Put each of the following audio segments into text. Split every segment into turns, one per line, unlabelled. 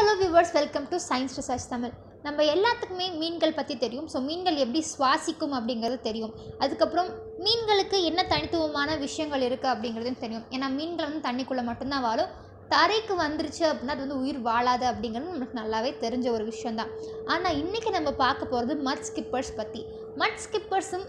Hello viewers welcome to science research Tamil நம்ம எல்லாத்துக்குமே மீன்கள் பற்றி தெரியும். ஸோ மீன்கள் எப்படி சுவாசிக்கும் அப்படிங்கிறது தெரியும். அதுக்கப்புறம் மீன்களுக்கு என்ன தனித்துவமான விஷயங்கள் இருக்குது அப்படிங்கிறதும் தெரியும். ஏன்னா மீன்கள் வந்து தண்ணிக்குள்ளே மட்டும்தான் வாழும். தரைக்கு வந்துருச்சு அப்படின்னா அது வந்து உயிர் வாழாது அப்படிங்கிறது நமக்கு நல்லாவே தெரிஞ்ச ஒரு விஷயந்தான் ஆனால் இன்றைக்கி நம்ம பார்க்க போகிறது மட் ஸ்கிப்பர்ஸ் பற்றி மட் ஸ்கிப்பர்ஸும்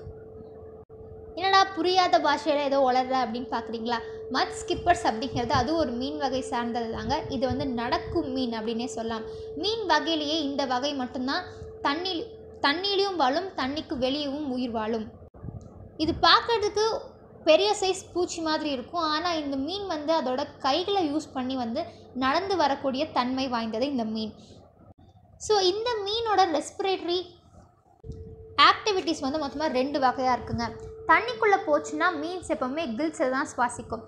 புரியாத பாஷையில் ஏதோ வளர்ற அப்படின்னு பார்க்குறீங்களா மத் ஸ்கிப்பர்ஸ் அப்படிங்கிறது அது ஒரு மீன் வகை சார்ந்தது தாங்க இது வந்து நடக்கும் மீன் அப்படின்னே சொல்லலாம். மீன் வகையிலேயே இந்த வகை மட்டும்தான். தண்ணி தண்ணிலையும் வாழும் தண்ணிக்கு வெளியவும் உயிர் வாழும். இது பார்க்கறதுக்கு பெரிய சைஸ் பூச்சி மாதிரி இருக்கும். ஆனால் இந்த மீன் வந்து அதோட கைகளை யூஸ் பண்ணி வந்து நடந்து வரக்கூடிய தன்மை வாய்ந்தது இந்த மீன். ஸோ இந்த மீனோட ரெஸ்பிரேட்டரி ஆக்டிவிட்டீஸ் வந்து மொத்தமாக ரெண்டு வகையாக இருக்குங்க. தண்ணிக்குள்ளே போச்சுன்னா மீன்ஸ் எப்போவுமே கில்ஸில் தான் சுவாசிக்கும்.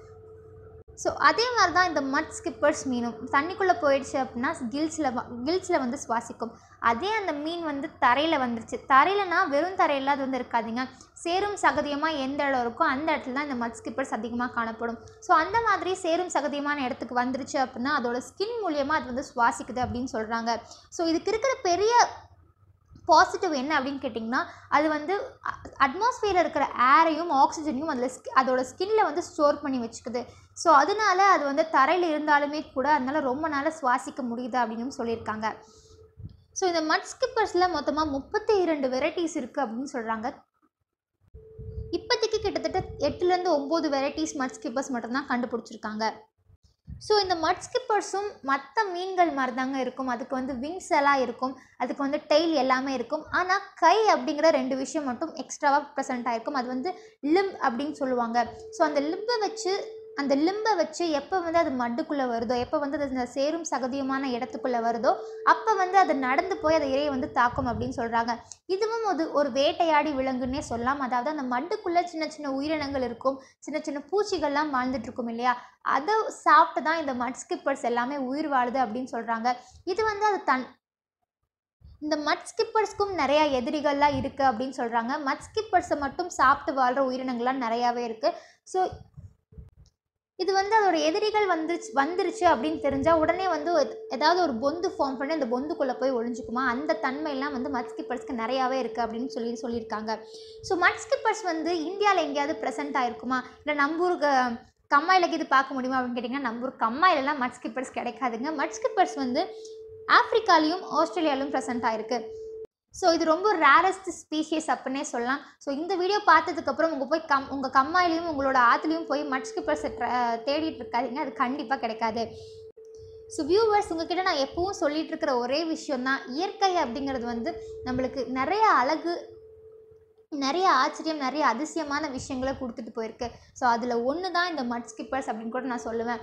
ஸோ அதே மாதிரி தான் இந்த மட் ஸ்கிப்பர்ஸ் மீனும். தண்ணிக்குள்ளே போயிடுச்சு அப்படின்னா கில்ஸில் கில்ஸில் வந்து சுவாசிக்கும். அதே அந்த மீன் வந்து தரையில் வந்துருச்சு. தரையிலனா வெறும் தரையில் அது வந்து இருக்காதுங்க. சேரும் சகதியமாக எந்த இடம் இருக்கோ அந்த இடத்துல தான் இந்த மட் ஸ்கிப்பர்ஸ் அதிகமாக காணப்படும். ஸோ அந்த மாதிரி சேரும் சகதியமான இடத்துக்கு வந்துருச்சு அப்படின்னா அதோட ஸ்கின் மூலியமாக அது வந்து சுவாசிக்குது அப்படின்னு சொல்கிறாங்க ஸோ இதுக்கு இருக்கிற பெரிய பாசிட்டிவ் என்ன அப்படின்னு கேட்டிங்கன்னா அது வந்து அட்மாஸ்ஃபியரில் இருக்கிற ஏரையும் ஆக்சிஜனையும் அதில் ஸ்கி அதோட ஸ்கின்ல வந்து ஸ்டோர் பண்ணி வச்சுக்குது. ஸோ அதனால அது வந்து தரையில் இருந்தாலுமே கூட அதனால ரொம்ப நாளாக சுவாசிக்க முடியுது அப்படின்னு சொல்லியிருக்காங்க. ஸோ இந்த மட் ஸ்கிப்பர்ஸில் மொத்தமாக முப்பத்தி இரண்டு வெரைட்டிஸ் இருக்குது அப்படின்னு சொல்கிறாங்க இப்போதைக்கு கிட்டத்தட்ட எட்டுலேருந்து ஒம்பது வெரைட்டிஸ் மட் ஸ்கிப்பர்ஸ் மட்டும்தான் கண்டுபிடிச்சிருக்காங்க. ஸோ இந்த மட் ஸ்கிப்பர்ஸும் மற்ற மீன்கள் மாதிரி தாங்க இருக்கும். அதுக்கு வந்து விங்ஸ் எல்லாம் இருக்கும். அதுக்கு வந்து டெய்ல் எல்லாமே இருக்கும். ஆனால் கை அப்படிங்கிற ரெண்டு விஷயம் மட்டும் எக்ஸ்ட்ராவாக ப்ரெசென்ட் ஆகிருக்கும் அது வந்து லிம்ப் அப்படின்னு சொல்லுவாங்க. ஸோ அந்த லிம்பை வச்சு அந்த லிம்பை வச்சு எப்போ வந்து அது மட்டுக்குள்ளே வருதோ எப்போ வந்து அது இந்த சேரும் சகதியுமான இடத்துக்குள்ளே வருதோ அப்போ வந்து அது நடந்து போய் அதை இறையை வந்து தாக்கும் அப்படின்னு சொல்கிறாங்க இதுவும் ஒரு ஒரு வேட்டையாடி விலங்குன்னே சொல்லலாம். அதாவது அந்த மட்டுக்குள்ளே சின்ன சின்ன உயிரினங்கள் இருக்கும் சின்ன சின்ன பூச்சிகள்லாம் வாழ்ந்துட்டு இருக்கும் இல்லையா? அதை சாப்பிட்டு தான் இந்த மட் ஸ்கிப்பர்ஸ் எல்லாமே உயிர் வாழுது அப்படின்னு சொல்கிறாங்க இது வந்து அது தன் இந்த மட் ஸ்கிப்பர்ஸ்க்கும் நிறையா எதிரிகள்லாம் இருக்குது அப்படின்னு சொல்கிறாங்க மட் ஸ்கிப்பர்ஸை மட்டும் சாப்பிட்டு வாழ்கிற உயிரினங்கள்லாம் நிறையாவே இருக்குது ஸோ இது வந்து அதோட எதிரிகள் வந்துருச்சு வந்துருச்சு அப்படின்னு தெரிஞ்சால் உடனே வந்து ஏதாவது ஒரு பொந்து ஃபார்ம் பண்ணி அந்த பொந்துக்குள்ளே போய் ஒழிஞ்சுக்குமா அந்த தன்மையெல்லாம் வந்து மட் ஸ்கிப்பர்ஸ்க்கு நிறையாவே இருக்குது அப்படின்னு சொல்லி சொல்லியிருக்காங்க. ஸோ மட் ஸ்கிப்பர்ஸ் வந்து இந்தியாவில் எங்கேயாவது ப்ரெசென்ட் ஆகிருக்குமா இல்லை நம்பூருக்கு கம்மாயிலக்கு இது பார்க்க முடியுமா அப்படின்னு கேட்டிங்கன்னா நம்ம ஊர் கம்மாயிலலாம் மட் ஸ்கிப்பர்ஸ் கிடைக்காதுங்க. மட் ஸ்கிப்பர்ஸ் வந்து ஆப்ரிக்காலையும் ஆஸ்திரேலியாலையும் ப்ரெசென்ட் ஆகிருக்கு ஸோ இது ரொம்ப ரேரஸ்ட் ஸ்பீஷியஸ் அப்படின்னே சொல்லலாம். ஸோ இந்த வீடியோ பார்த்ததுக்கப்புறம் உங்கள் போய் கம் உங்கள் கம்மாயிலையும் உங்களோட ஆற்றுலையும் போய் மட்ஸ்கிப்பர்ஸை தேடிட்டு இருக்காதிங்க. அது கண்டிப்பாக கிடைக்காது. ஸோ வியூவர்ஸ் உங்ககிட்ட நான் எப்பவும் சொல்லிட்டு இருக்கிற ஒரே விஷயம் தான் இயற்கை அப்படிங்கிறது வந்து நம்மளுக்கு நிறைய அழகு நிறைய ஆச்சரியம் நிறைய அதிசயமான விஷயங்களை கொடுத்துட்டு போயிருக்கு. ஸோ அதில் ஒன்று தான் இந்த மட் ஸ்கிப்பர்ஸ் அப்படின்னு கூட நான் சொல்லுவேன்.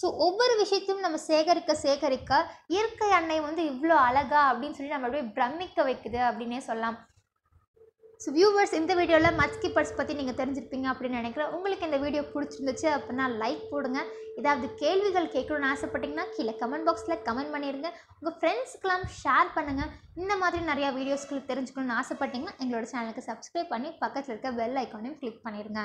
ஸோ ஒவ்வொரு விஷயத்தையும் நம்ம சேகரிக்க சேகரிக்க இயற்கை அன்னை வந்து இவ்வளோ அழகா அப்படின்னு சொல்லி நம்ம அப்படியே பிரமிக்க வைக்குது அப்படின்னே சொல்லலாம். ஸோ வியூவர்ஸ் இந்த வீடியோவில் மச் ஸ்கிப்பர்ஸ் பற்றி நீங்கள் தெரிஞ்சிருப்பீங்க அப்படின்னு நினைக்கிறேன். உங்களுக்கு இந்த வீடியோ பிடிச்சிருந்துச்சு அப்படின்னா லைக் போடுங்க. ஏதாவது கேள்விகள் கேட்கணும்னு ஆசைப்பட்டீங்கன்னா கீழே கமெண்ட் பாக்ஸில் கமெண்ட் பண்ணிடுங்க உங்கள் ஃப்ரெண்ட்ஸ்க்கெலாம் ஷேர் பண்ணுங்கள் இந்த மாதிரி நிறையா வீடியோஸ்களுக்கு தெரிஞ்சுக்கணும்னு ஆசைப்பட்டீங்கன்னா எங்களோட சேனலுக்கு சப்ஸ்கிரைப் பண்ணி பக்கத்தில் இருக்க பெல் ஐக்கானையும் கிளிக் பண்ணிடுங்க